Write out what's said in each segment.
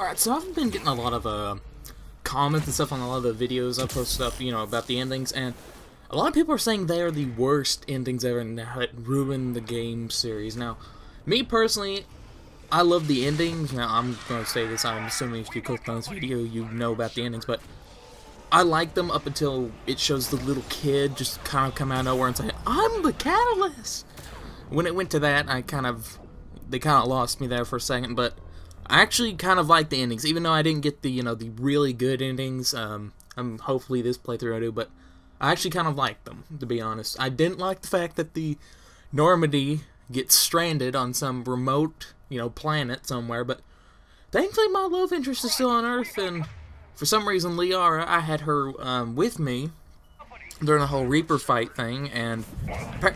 Alright, so I've been getting a lot of uh, comments and stuff on a lot of the videos I post up, you know, about the endings, and a lot of people are saying they are the worst endings ever and how it ruined the game series. Now, me personally, I love the endings. Now, I'm going to say this, I'm assuming if you clicked on this video, you know about the endings, but I like them up until it shows the little kid just kind of come out of nowhere and say, I'm the catalyst! When it went to that, I kind of, they kind of lost me there for a second, but I actually kind of like the endings, even though I didn't get the, you know, the really good endings. Um, I'm hopefully this playthrough I do, but I actually kind of like them, to be honest. I didn't like the fact that the Normandy gets stranded on some remote, you know, planet somewhere, but thankfully my love interest is still on Earth, and for some reason Liara, I had her um, with me during the whole Reaper fight thing, and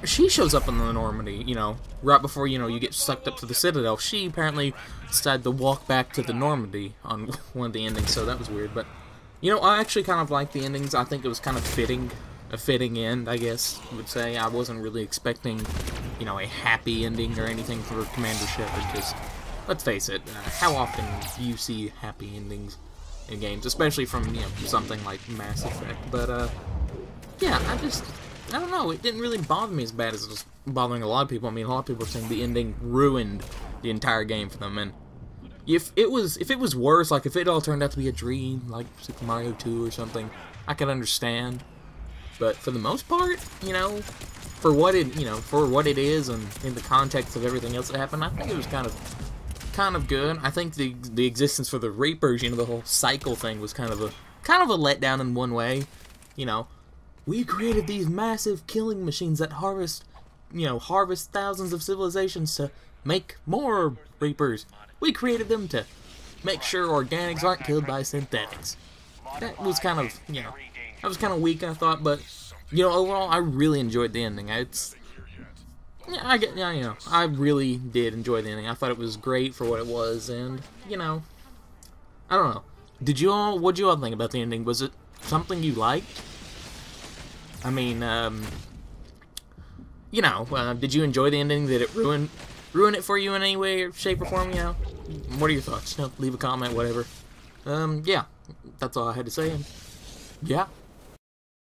she shows up in the Normandy, you know, right before, you know, you get sucked up to the Citadel. She apparently decided to walk back to the Normandy on one of the endings, so that was weird, but, you know, I actually kind of like the endings. I think it was kind of fitting, a fitting end, I guess, would say. I wasn't really expecting, you know, a happy ending or anything for Commander Shepard, because, let's face it, uh, how often do you see happy endings in games, especially from, you know, something like Mass Effect, but, uh, yeah, I just, I don't know, it didn't really bother me as bad as it was bothering a lot of people. I mean, a lot of people are saying the ending ruined the entire game for them, and if it was, if it was worse, like if it all turned out to be a dream, like Super Mario 2 or something, I could understand. But for the most part, you know, for what it, you know, for what it is, and in the context of everything else that happened, I think it was kind of, kind of good. I think the the existence for the Reapers, you know, the whole cycle thing was kind of a, kind of a letdown in one way. You know, we created these massive killing machines that harvest, you know, harvest thousands of civilizations to make more Reapers. We created them to make sure organics aren't killed by synthetics. That was kind of, you know, that was kind of weak, I thought, but, you know, overall, I really enjoyed the ending. It's, yeah, I get, yeah, you know, I really did enjoy the ending. I thought it was great for what it was, and, you know, I don't know. Did you all, what did you all think about the ending? Was it something you liked? I mean, um, you know, uh, did you enjoy the ending? Did it ruin ruin it for you in any way, shape, or form? You know, what are your thoughts? You know, leave a comment, whatever. Um, yeah, that's all I had to say. yeah.